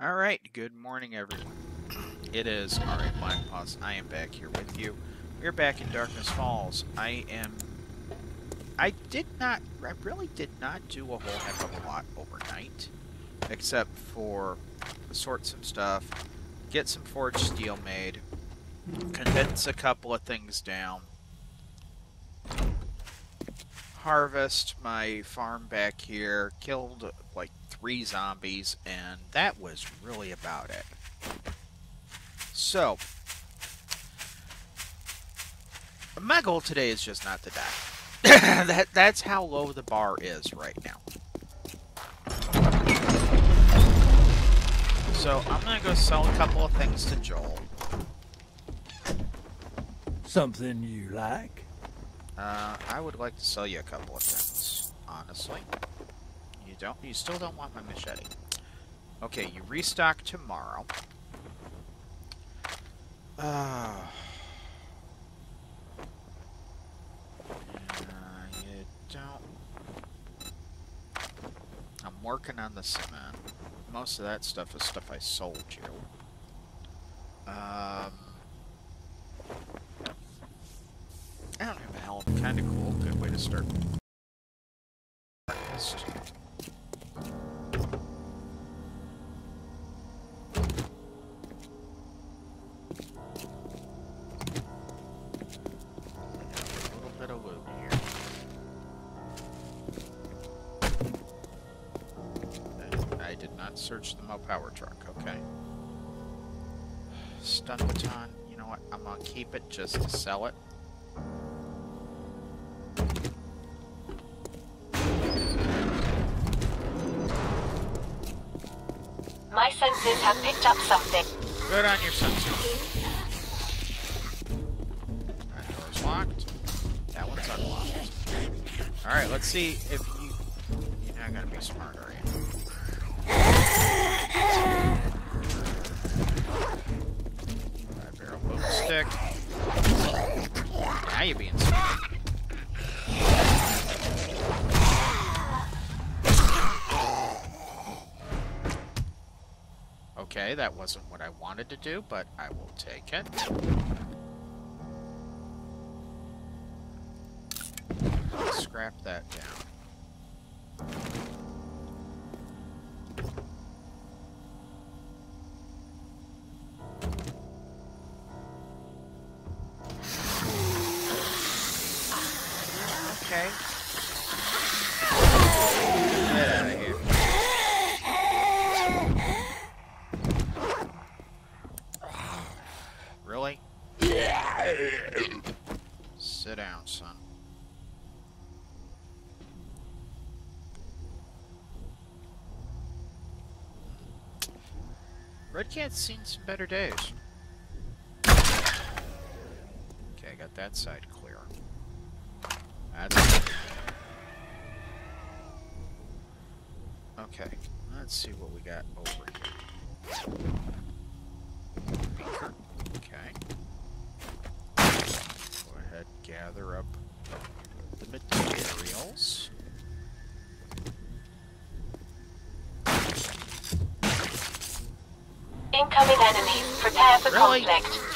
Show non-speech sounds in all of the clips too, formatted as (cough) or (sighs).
Alright, good morning everyone. It is Alright Black Paws. I am back here with you. We're back in Darkness Falls. I am... I did not... I really did not do a whole heck of a lot overnight. Except for sort some stuff, get some forged steel made, condense a couple of things down, harvest my farm back here, killed three zombies, and that was really about it. So, my goal today is just not to die. (coughs) that that's how low the bar is right now. So I'm gonna go sell a couple of things to Joel. Something you like? Uh, I would like to sell you a couple of things, honestly. You don't, you still don't want my machete. Okay, you restock tomorrow. Uh, you don't... I'm working on the cement. Most of that stuff is stuff I sold you. Um... I don't have a helm. Kind of cool. Good way to start. Breakfast. Search the Mo power truck. Okay. Stun baton. You know what? I'm gonna keep it just to sell it. My senses have picked up something. Good on your sensor. That door's locked. That one's unlocked. Alright, let's see if wasn't what I wanted to do, but I will take it. Sit down, son. Red Cat's seen some better days. Okay, I got that side clear. That's Okay, let's see what we got over here. Okay. Go ahead, gather up the materials. Incoming enemy. Prepare for Really? conflict.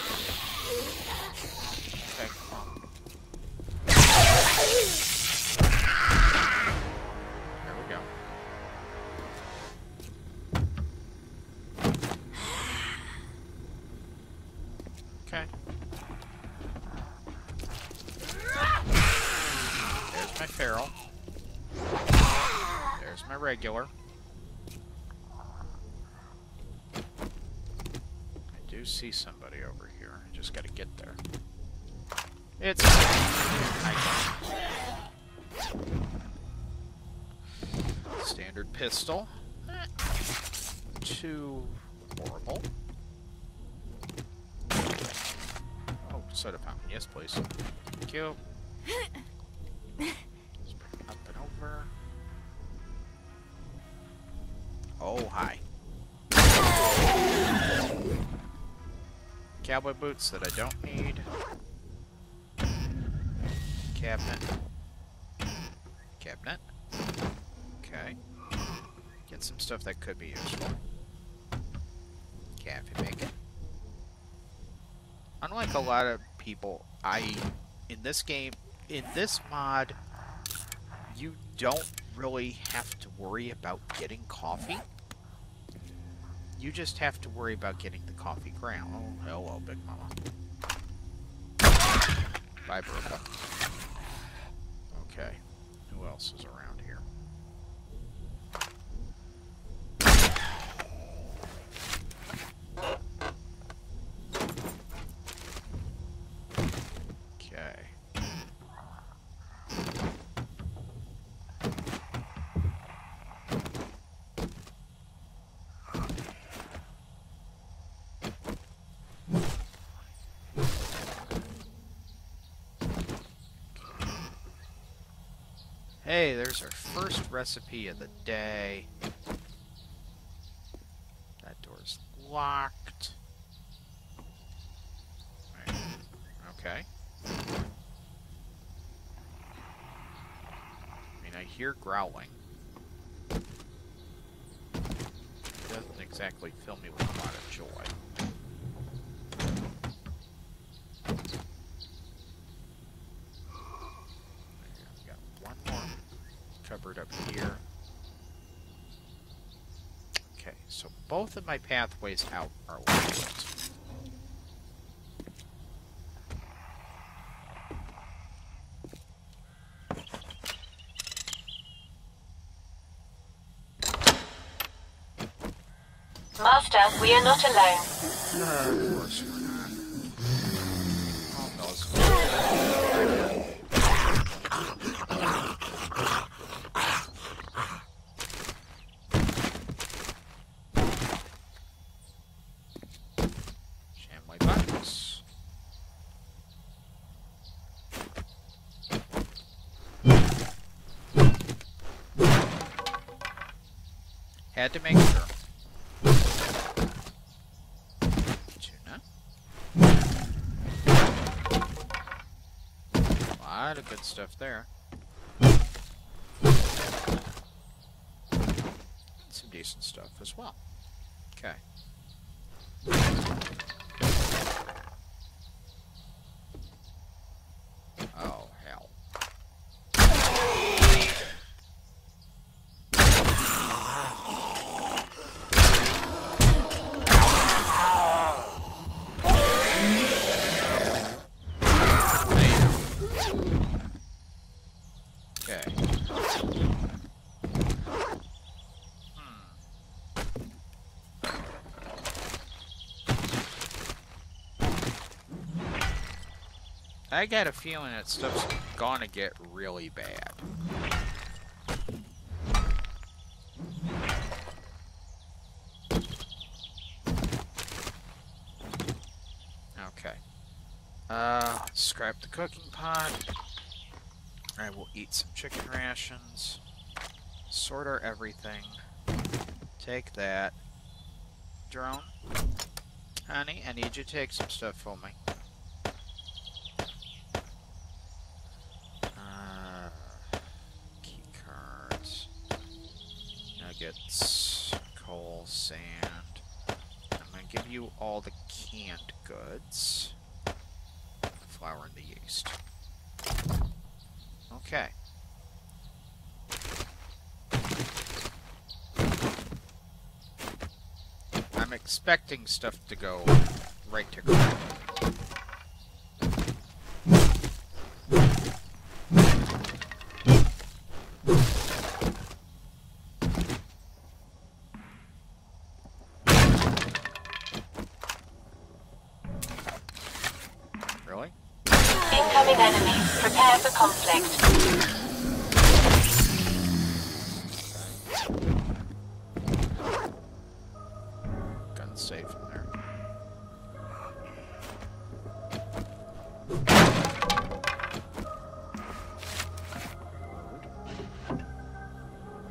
Regular. I do see somebody over here. I just gotta get there. It's Standard pistol. Too horrible. Oh, soda fountain. Yes, please. Thank you. (laughs) Oh, hi. Cowboy boots that I don't need. Cabinet. Cabinet. Okay. Get some stuff that could be useful. cafe bacon. Unlike a lot of people, I in this game, in this mod, you don't really have to worry about getting coffee. You just have to worry about getting the coffee ground. Oh, hello, oh, Big Mama. Bye, Broca. Okay. Who else is around here? Okay. Hey, there's our first recipe of the day. That door's locked. Okay. I mean, I hear growling. Doesn't exactly fill me with a lot of joy. I've got one more cupboard up here. Okay, so both of my pathways out are locked. Master, we are not alone. Ah, of course we're not. Oh, no, it's Shamway buttons. Had to make sure. Tuna. A lot of good stuff there. Some decent stuff as well. Okay. Oh, hell. Okay. I got a feeling that stuff's gonna get really bad. Okay. Uh, scrap the cooking pot. I will eat some chicken rations. Sort our everything. Take that. Drone. Honey, I need you to take some stuff for me. Uh, key cards. Nuggets. Coal. Sand. I'm gonna give you all the canned goods. Flour and the yeast. Okay. I'm expecting stuff to go right to ground.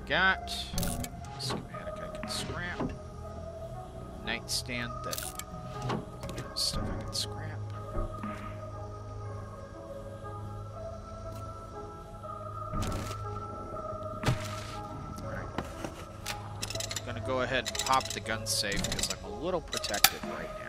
Got schematic I can scrap. Nightstand that stuff I can scrap. Alright. Gonna go ahead and pop the gun safe because I'm a little protected right now.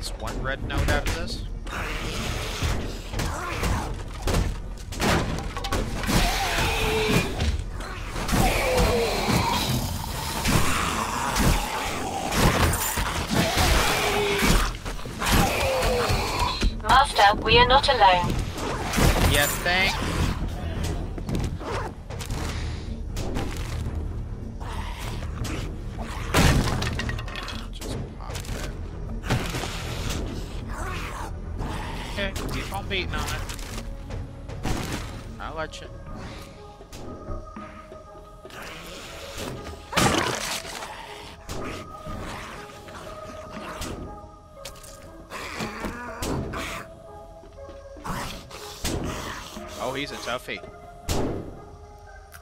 Least one red note out of this. Master, we are not alone. On beating on it. I'll let you. Oh, he's a toughie.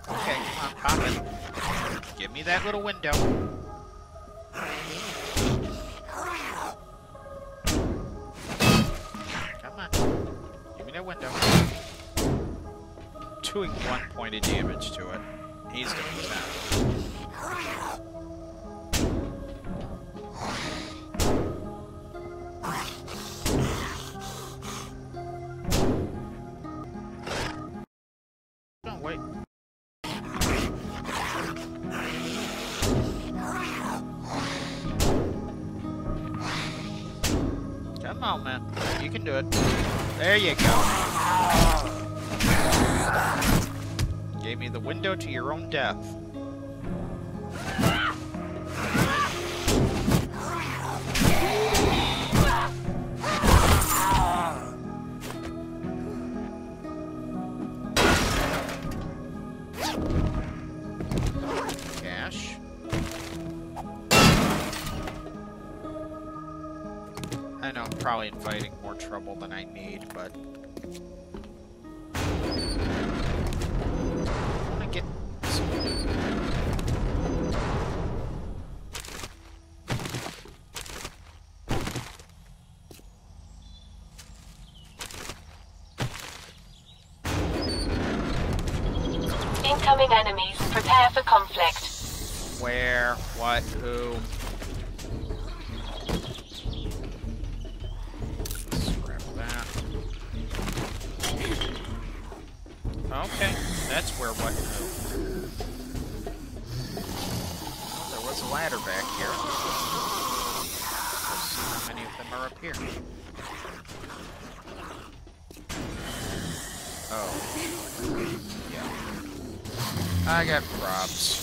Okay, come on, pop it. Give me that little window. Doing one point of damage to it. He's doing 10. Oh, wait. Come on, man. You can do it. There you go. Own death. I know I'm probably inviting more trouble than I need, but Incoming enemies. Prepare for conflict. where, what, who. Scrap that. Okay, that's where, what, who. There was a ladder back here. Let's see how many of them are up here. Oh. Yeah. I got props.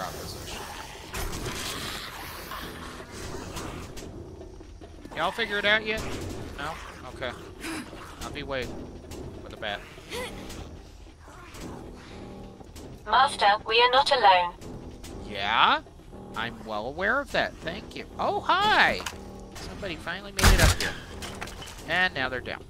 Proposition. Y'all figure it out yet? No? Okay. I'll be waiting with a bat. Master, we are not alone. Yeah? I'm well aware of that. Thank you. Oh, hi! Somebody finally made it up here. And now they're down.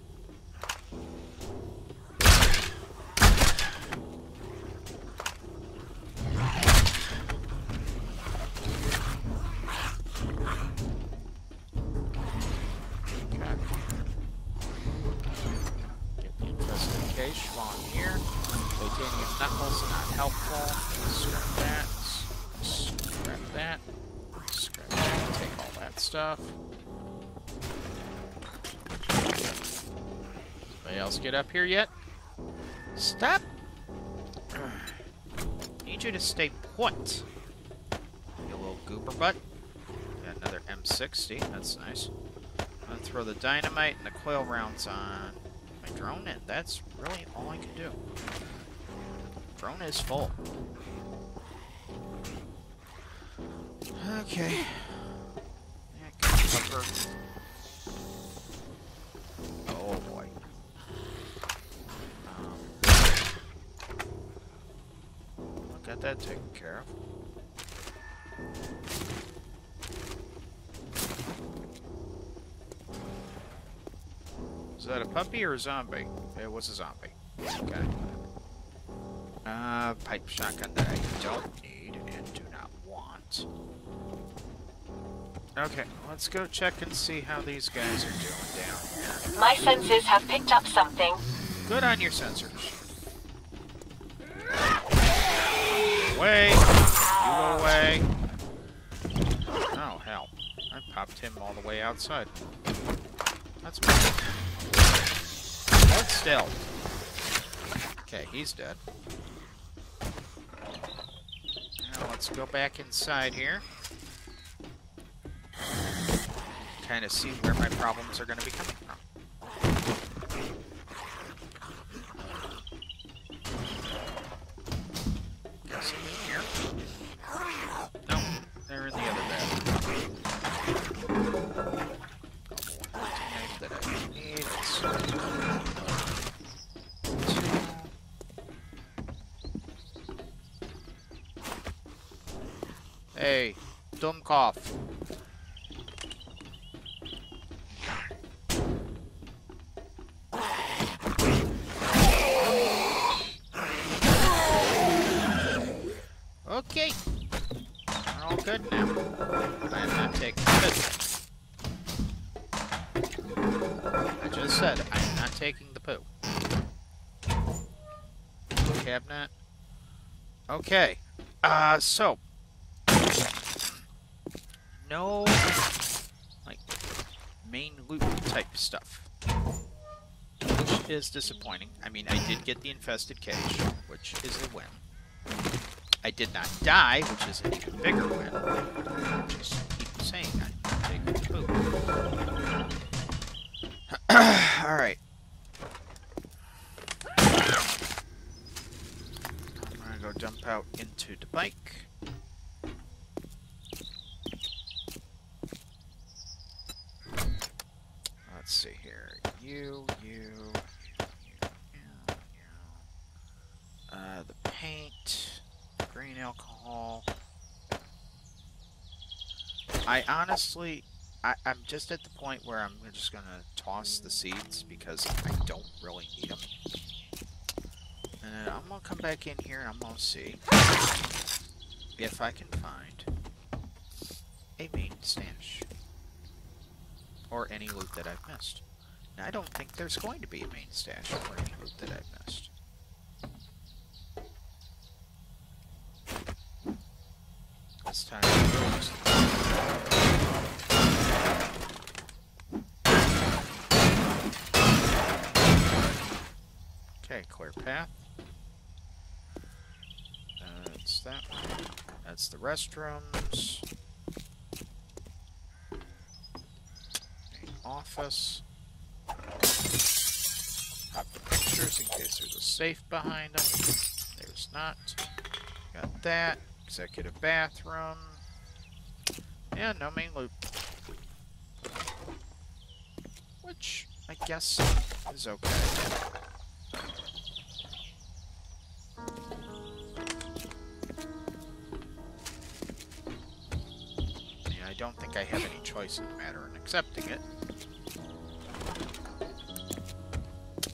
Else get up here yet? Stop! (clears throat) Need you to stay put. You little goober butt. Got another M60. That's nice. I'm gonna throw the dynamite and the coil rounds on my drone, and that's really all I can do. Drone is full. Okay. Yeah. Oh boy. Um, got that taken care of. Is that a puppy or a zombie? It was a zombie. Okay. Uh, pipe shotgun that I don't need and do not want. Okay, let's go check and see how these guys are doing down here. My senses have picked up something. Good on your sensors. Away! You go away. Oh, hell. I popped him all the way outside. That's bad. Hold still. Okay, he's dead. Now let's go back inside here. Kind of see where my problems are going to be coming cough. Okay. We're all good now. I am not taking this. I just said I am not taking the poo. Cabinet. Okay. Uh, so. No, like, main loot type stuff. Which is disappointing. I mean, I did get the infested cage, which is a win. I did not die, which is an even bigger win. Just keep saying poop. (clears throat) Alright. I'm gonna go dump out into the bike. Let's see here. You, you. Uh, the paint, green alcohol. I honestly, I, I'm just at the point where I'm just gonna toss the seeds because I don't really need them. And then I'm gonna come back in here and I'm gonna see if I can find a main stash. Or any loot that I've missed. I don't think there's going to be a main stash or any loot that I've missed. This time Okay, clear path. That's that one. That's the restrooms. Main office. In case there's a safe behind them. There's not. Got that. Executive bathroom. Yeah, no main loop. Which, I guess, is okay. I don't think I have any choice in the matter in accepting it.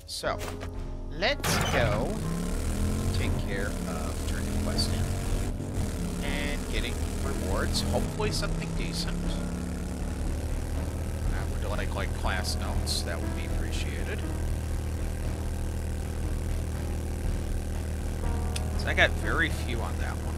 So, let's go take care of turning quest in. And getting rewards, hopefully something decent. I would like, like class notes, that would be appreciated. So I got very few on that one.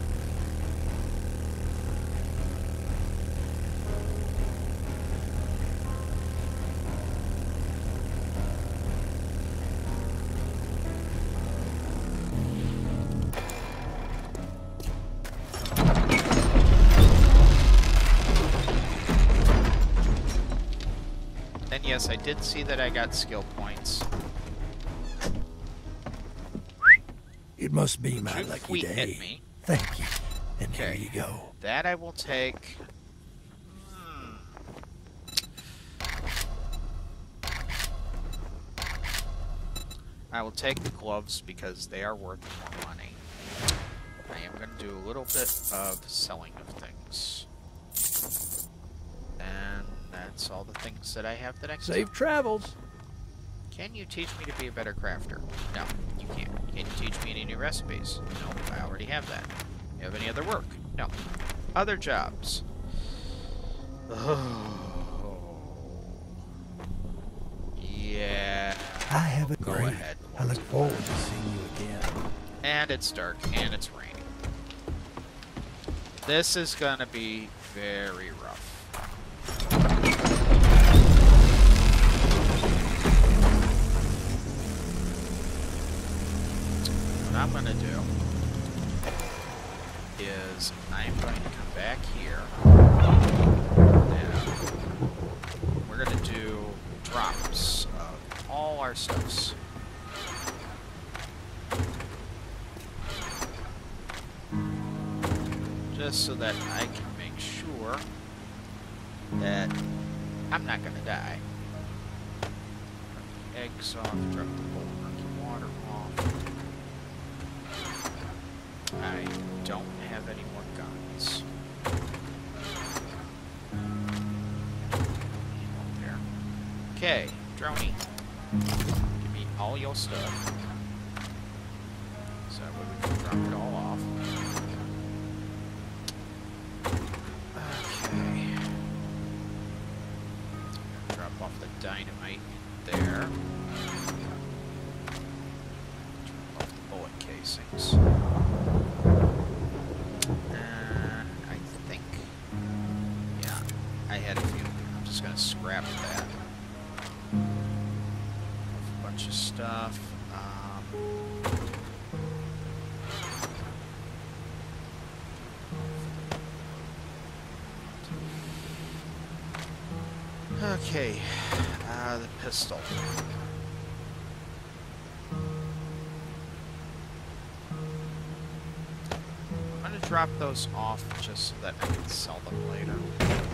I did see that I got skill points. It must be my lucky day. hit me. Thank you. And Okay. here you go. That I will take. Hmm. I will take the gloves because they are worth more money. I am going to do a little bit of selling of things. That's all the things that I have that I can sell. Safe travels. Can you teach me to be a better crafter? No, you can't. Can you teach me any new recipes? No, I already have that. You have any other work? No. Other jobs? Oh. (sighs) Yeah. I have a Go ahead. I look forward to seeing you again. And it's dark, and it's raining. This is gonna be very rough. I'm gonna do is I'm going to come back here. And we're gonna do drops of all our stuffs. just so that I can make sure that I'm not gonna die. Eggs off, drop the Okay, uh, the pistol. I'm gonna drop those off just so that I can sell them later.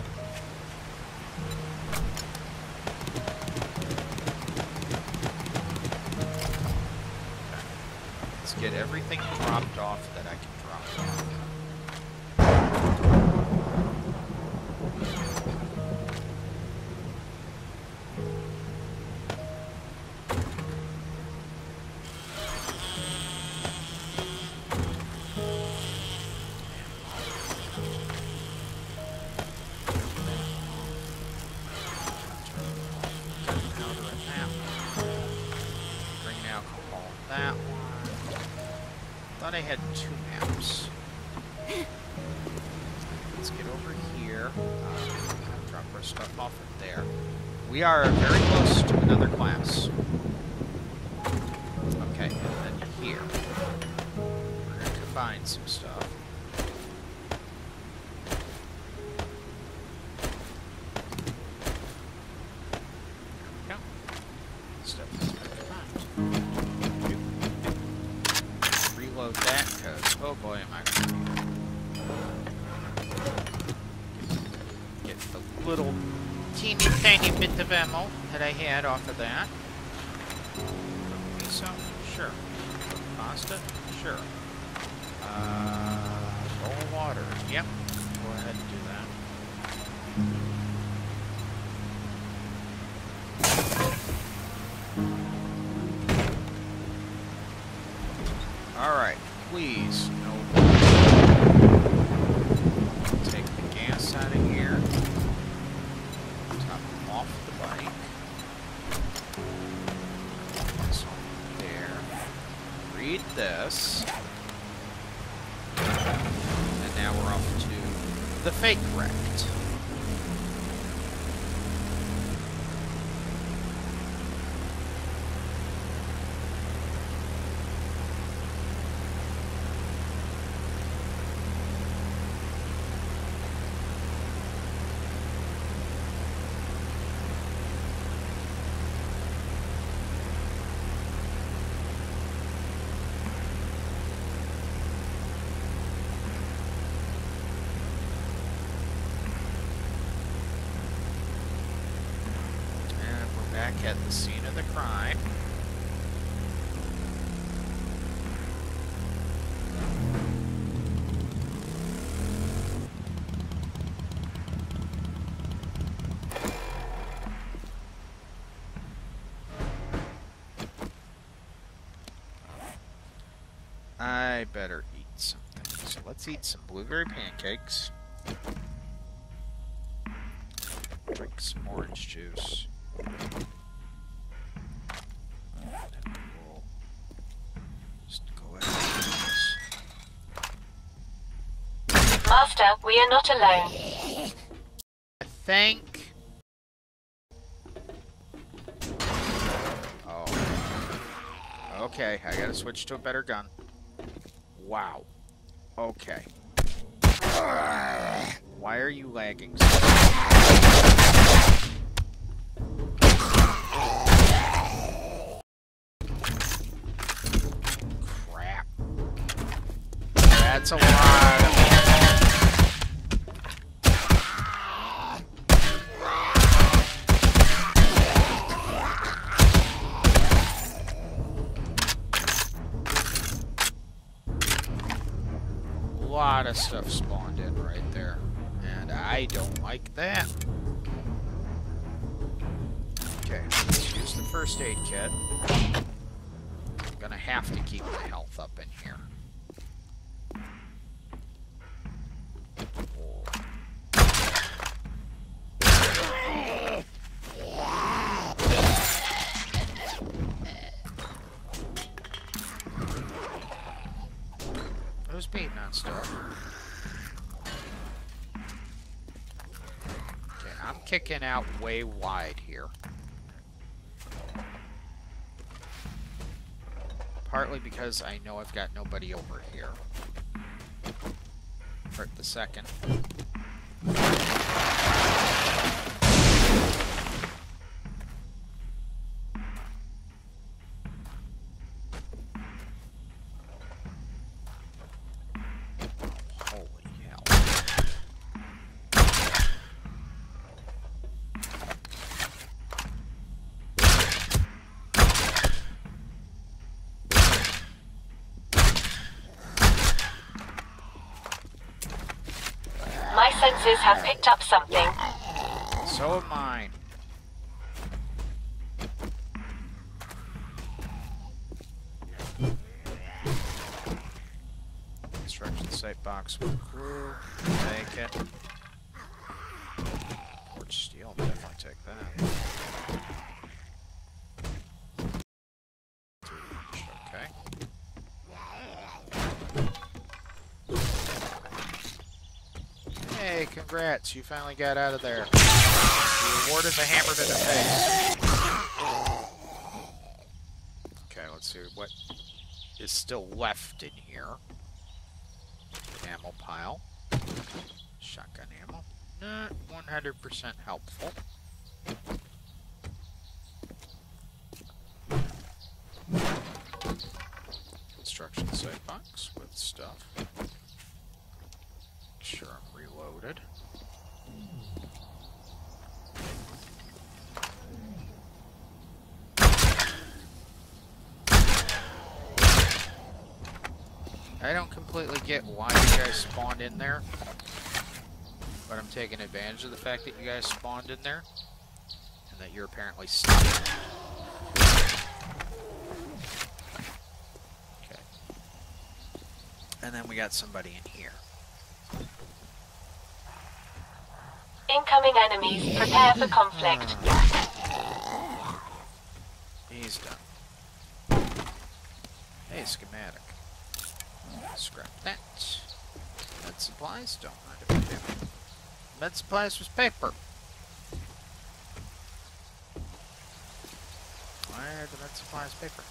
Our off there. We are very close to another class. Okay, and then here. We're gonna combine some stuff. Of that. Back at the scene of the crime. I better eat something. So let's eat some blueberry pancakes. Drink some orange juice. And we'll just go ahead and do this. Master, we are not alone. I think. Oh. Okay, I gotta switch to a better gun. Wow. Okay. Why are you lagging Crap. That's a lot stuff spawned in right there. And I don't like that. Okay, let's use the first aid kit. I'm gonna have to keep my health up in here. Out way wide here. Partly because I know I've got nobody over here. For the second. Holy hell. My senses have picked up something. So am mine. Construction site box with crew. Take it. Forged steel, definitely take that. Okay. Congrats, you finally got out of there. You awarded the hammer to the face. Okay, let's see what is still left in here. Ammo pile. Shotgun ammo. Not 100% helpful. Construction site box with stuff. Make sure I'm reloaded. I don't completely get why you guys spawned in there. But I'm taking advantage of the fact that you guys spawned in there. And that you're apparently stuck. Okay. And then we got somebody in here. Incoming enemies. Prepare for conflict. He's done. Hey, schematic. Scrap that. Med supplies, don't mind if I do. Med supplies was paper. Why are the med supplies paper?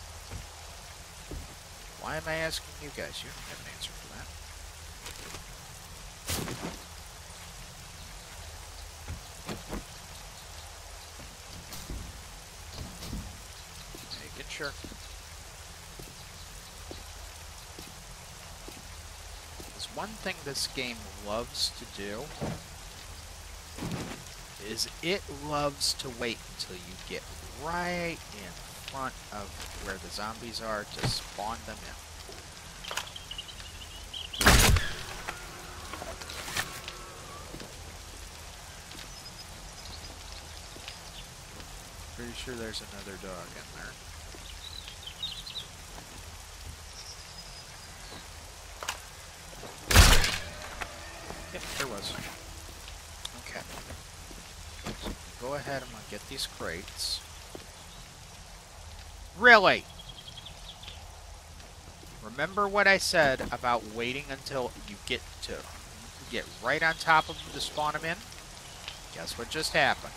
Why am I asking you guys? You don't have an answer for that. Making sure. One thing this game loves to do is it loves to wait until you get right in front of where the zombies are to spawn them in. Pretty sure there's another dog in there. Yep, there was. Okay. So go ahead, I'm gonna get these crates. Really? Remember what I said about waiting until you get to get right on top of them to spawn them in? Guess what just happened?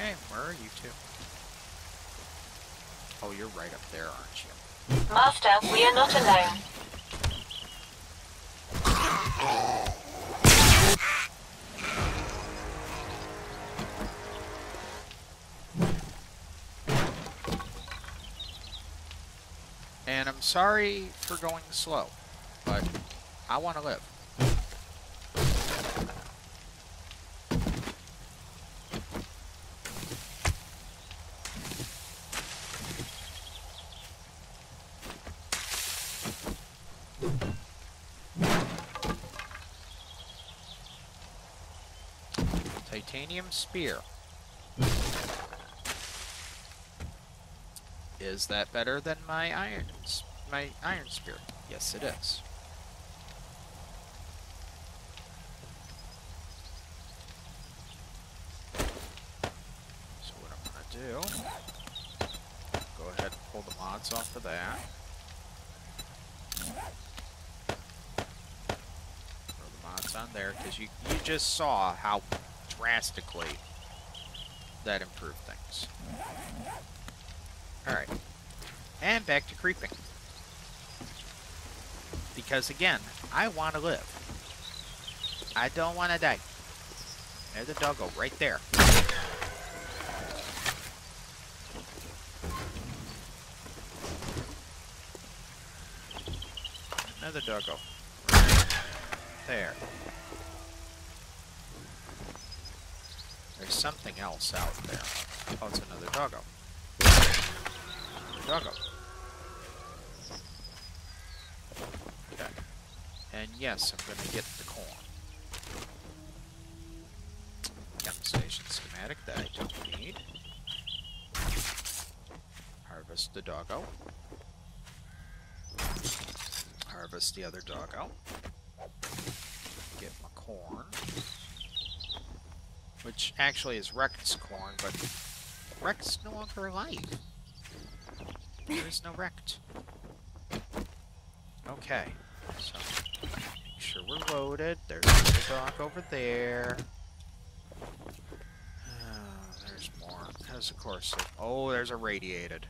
Okay, where are you two? Oh, you're right up there, aren't you? Master, we are not alone. And I'm sorry for going slow, but I want to live. Titanium spear. Is that better than my iron my iron spear? Yes, it is. So what I'm gonna do? Go ahead and pull the mods off of that. Throw the mods on there because you you just saw how drastically that improved things. Alright. And back to creeping. Because again, I want to live. I don't want to die. There's a doggo right there. Another doggo. Right there. There's something else out there. Oh, it's another doggo. Doggo. Okay. And yes, I'm gonna get the corn. Demonstration schematic that I don't need. Harvest the doggo. Harvest the other doggo. Get my corn. Which actually is Rekt's corn, but Rex no longer alive. There is no Rekt. Okay, so make sure we're loaded. There's a dog over there. Oh, there's more. Because of course, oh, there's a radiated.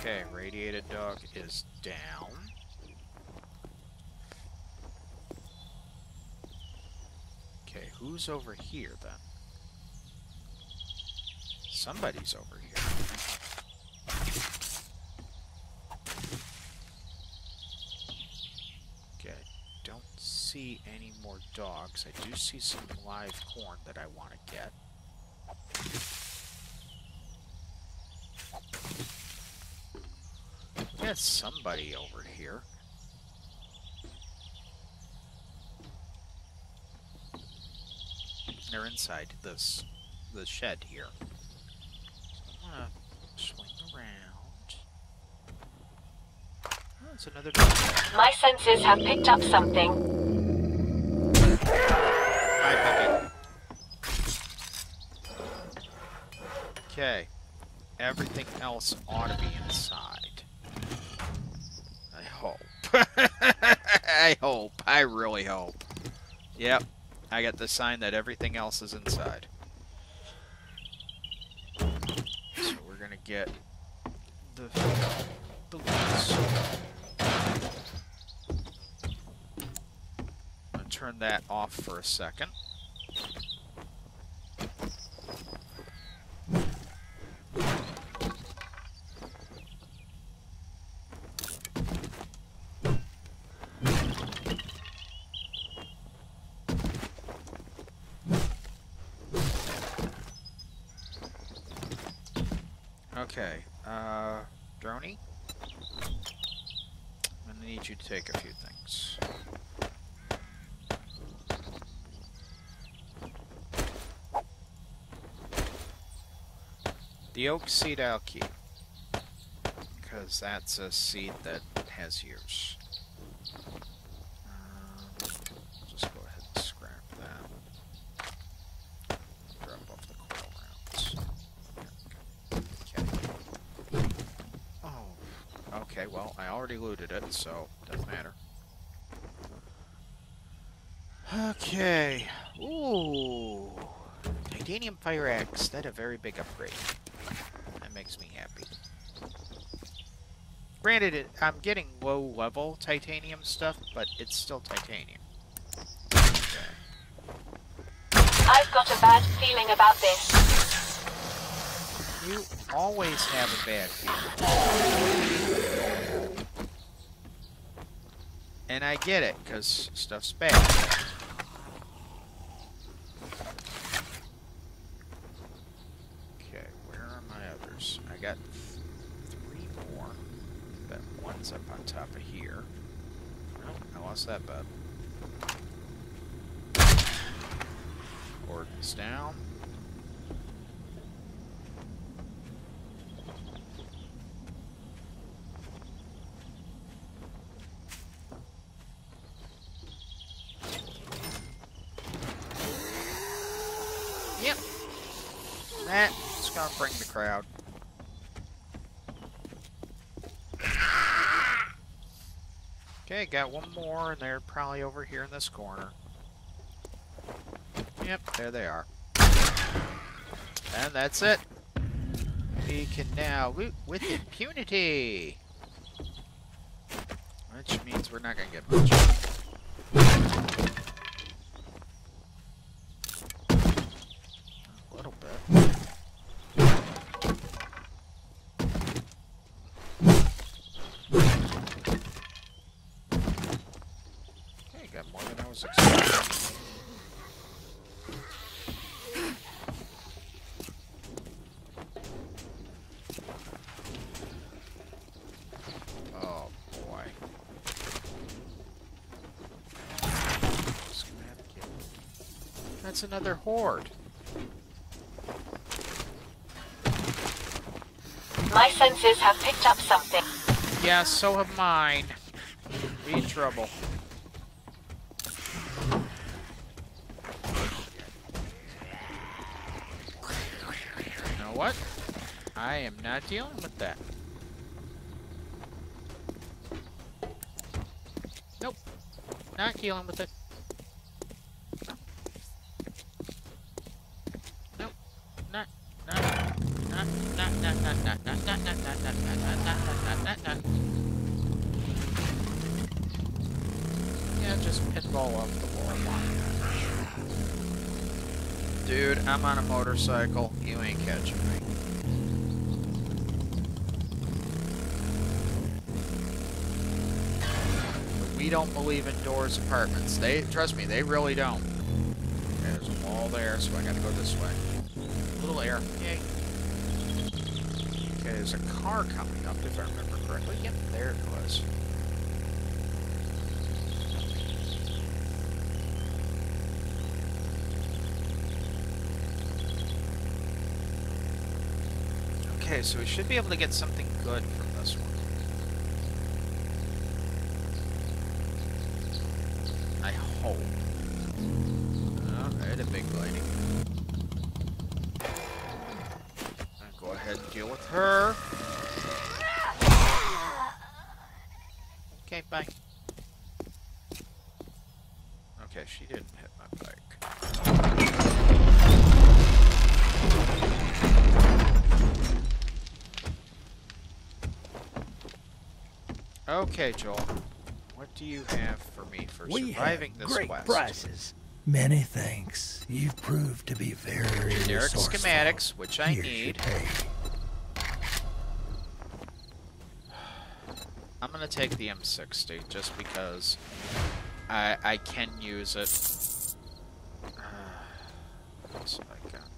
Okay, radiated dog is down. Okay, who's over here then? Somebody's over here. Okay, don't see any more dogs. I do see some live corn that I want to get. We somebody over here. They're inside this the shed here. So I'm gonna swing around. Oh, it's another dog. My senses have picked up something. Bye, puppy. Okay. Everything else ought to be inside. I hope. (laughs) I hope. I really hope. Yep. I got the sign that everything else is inside. So we're gonna get the the leads. I'm gonna turn that off for a second. Okay, uh, Droney? I'm gonna need you to take a few things. The oak seed I'll keep. Because that's a seed that has years. Um, just go ahead and scrap that. Drop off the coral rounds. Okay. Oh, okay, well, I already looted it, so doesn't matter. Okay. Ooh. Titanium fire axe. That's a very big upgrade. That makes me happy. Granted, it, I'm getting low level titanium stuff, but it's still titanium. Okay. I've got a bad feeling about this. You always have a bad feeling. And I get it, because stuff's bad. Okay, where are my others? I got th- three more. That one's up on top of here. Oh, I lost that bed. Ordnance down. Yep. That's gonna bring the crowd. Okay, got one more, and they're probably over here in this corner. Yep, there they are. And that's it. We can now loot with impunity. Which means we're not gonna get much. A little bit. Okay, got more than I was expecting. Oh boy. Schematic kit. That's another horde. My senses have picked up something. Yeah, so have mine. Be in trouble. You know what? I am not dealing with that. Nope. Not dealing with it. (laughs) Yeah, just pinball off the wall. Dude, I'm on a motorcycle. You ain't catching me. We don't believe in doors apartments. They trust me, they really don't. There's a wall there, so I gotta go this way. A little air. Yay. There's a car coming up, if I remember correctly. Yep, there it was. Okay, so we should be able to get something good from this one. Okay, Joel. What do you have for me for We surviving have this great quest? prices. Many thanks. You've proved to be very Generic schematics, which I Here's need. I'm gonna take the M60 just because I I can use it. Uh, what else have I got?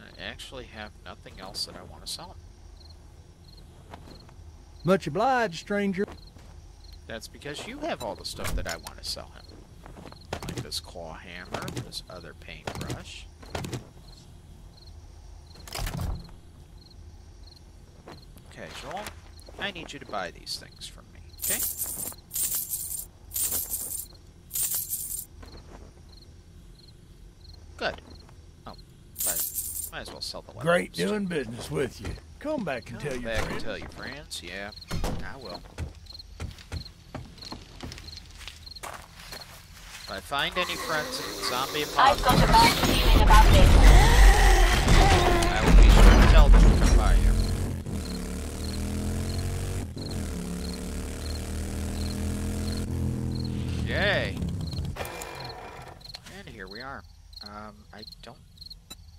I actually have nothing else that I want to sell. Much obliged, stranger. That's because you have all the stuff that I want to sell him. Like this claw hammer, this other paintbrush. Okay, Joel, I need you to buy these things from me, okay? Good. Oh, but might as well sell the Great leftovers, too. doing business with you. Come back and Come tell your back and friends. tell your friends, yeah. I will. If I find any friends in the zombie I've apocalypse, got a bad feeling about this. I will be sure to tell them to come by you. Yay! And here we are. Um, I don't...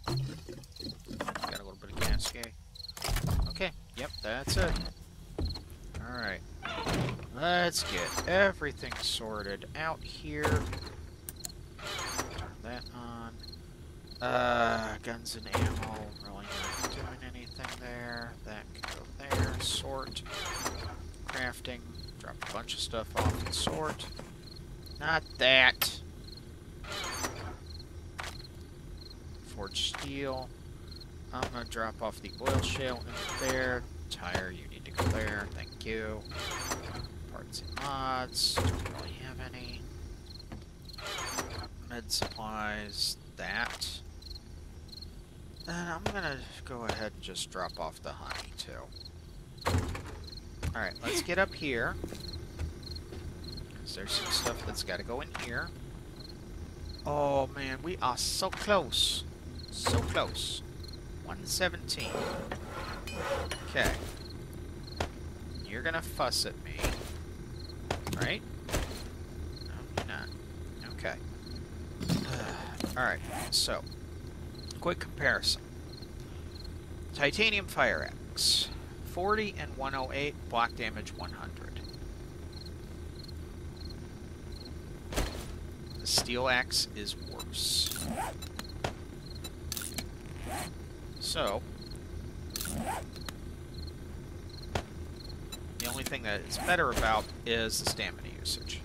Got a little bit of gas, yay. Okay, yep, that's it. Alright. Let's get everything sorted out here. Turn that on. Uh, guns and ammo, really not doing anything there. That can go there. Sort. Crafting. Drop a bunch of stuff off and sort. Not that. Forge steel. I'm gonna drop off the oil shale in there. Tire, you need to go there. Thank you. Parts and mods. Don't really have any. Med supplies. That. And I'm gonna go ahead and just drop off the honey too. Alright, let's get up here. 'Cause there's some stuff that's gotta go in here. Oh man, we are so close. So close. 117. Okay. You're gonna fuss at me. Right? No, you're not. Okay. (sighs) Alright, so. Quick comparison. Titanium Fire Axe. 40 and 108, block damage 100. The Steel Axe is worse. So, the only thing that it's better about is the stamina usage.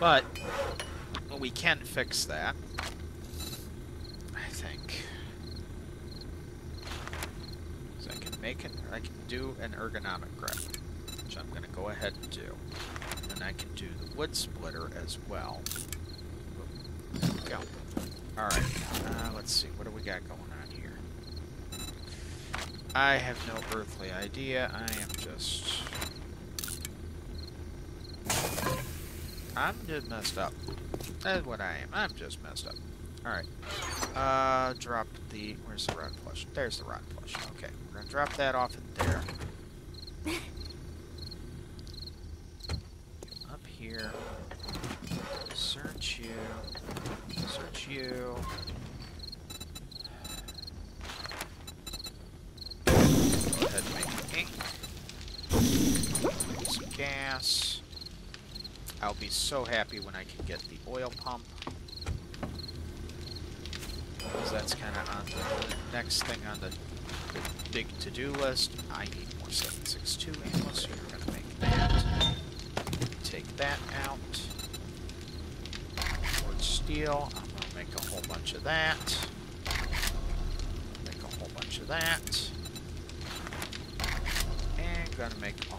But we can fix that. I think. 'Cause I can make it. I can do an ergonomic grip, which I'm going to go ahead and do. And I can do the wood splitter as well. Go. Alright, let's see, what do we got going on here? I have no earthly idea, I am just... I'm just messed up. That's what I am, I'm just messed up. Alright, uh, drop the... Where's the rod flush? There's the rod flush, okay. We're gonna drop that off in there. Up here. Search you. Search you. Go ahead and make ink. Some gas. I'll be so happy when I can get the oil pump. Because that's kind of on the next thing on the, big to-do list. I need more 762 ammo, so you're going to make that. Take that out. Forge steel. I'm gonna make a whole bunch of that. Make a whole bunch of that. And gonna make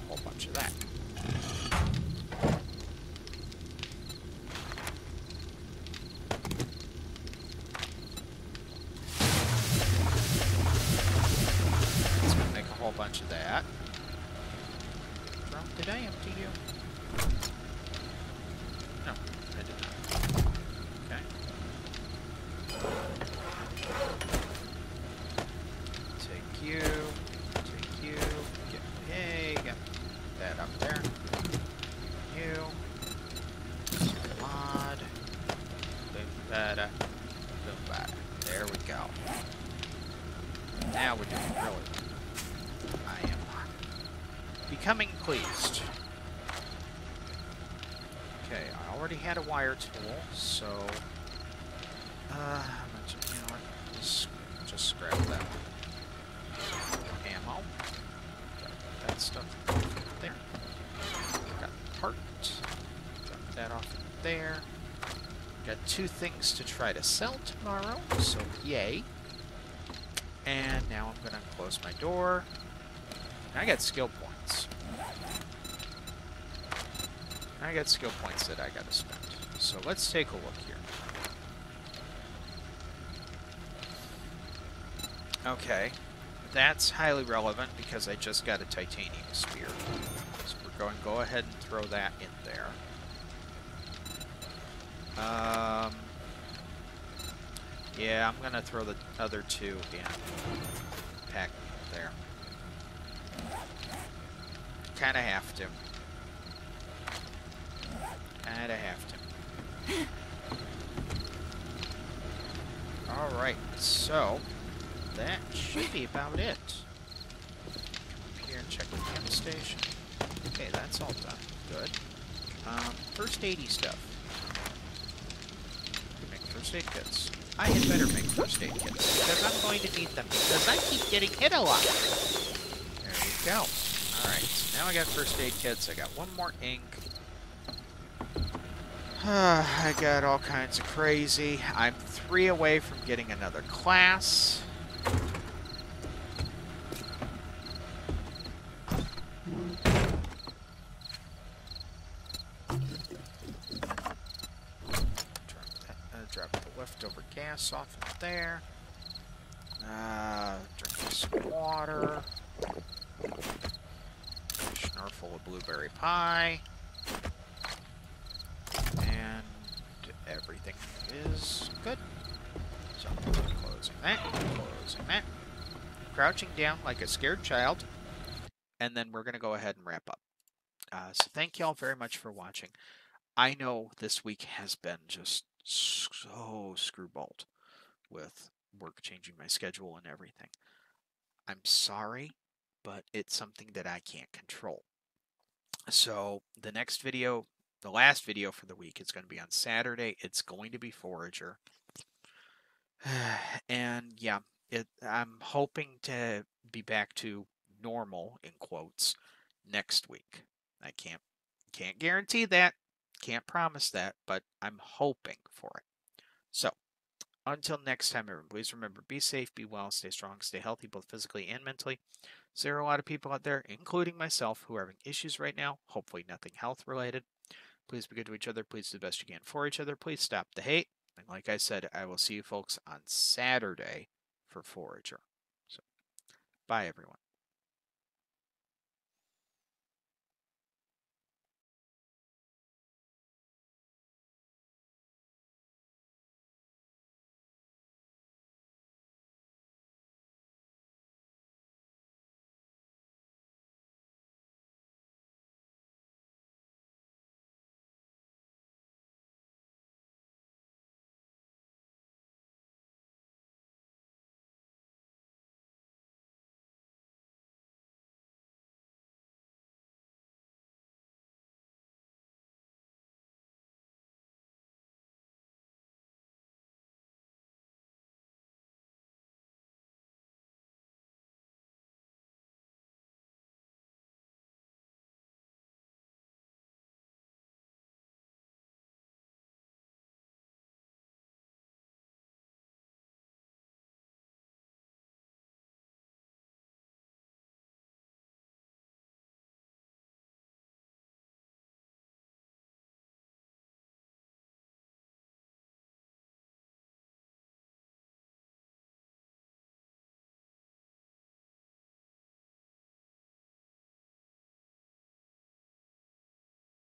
pleased. Okay, I already had a wire tool, so uh, how much? You know? Just, just scrap that. Ammo. Got that stuff there. Got part. Drop that off there. Got two things to try to sell tomorrow, so yay. And now I'm gonna close my door. I got skill points. I got skill points that I gotta spend. So let's take a look here. Okay. That's highly relevant because I just got a titanium spear. So we're going to go ahead and throw that in there. Um, yeah, I'm going to throw the other two in. Pack there. Kind of have to. Of have to. Alright, so that should be about it. Come here and check the camp station. Okay, that's all done. Good. Um, first aidy stuff. Make first aid kits. I had better make first aid kits because I'm going to need them because I keep getting hit a lot. There you go. Alright, so now I got first aid kits. I got one more ink. (sighs) I got all kinds of crazy. I'm three away from getting another class. Down like a scared child. And then we're going to go ahead and wrap up. Uh, so thank you all very much for watching. I know this week has been just so screwballed with work changing my schedule and everything. I'm sorry, but it's something that I can't control. So the next video, the last video for the week, is going to be on Saturday. It's going to be Forager. (sighs) and yeah, it, I'm hoping to be back to normal in quotes next week. I can't can't guarantee that, can't promise that, but I'm hoping for it. So, until next time, everyone, please remember be safe, be well, stay strong, stay healthy, both physically and mentally. So there are a lot of people out there, including myself, who are having issues right now. Hopefully, nothing health related. Please be good to each other. Please do the best you can for each other. Please stop the hate. And like I said, I will see you folks on Saturday for Forager. So, bye, everyone.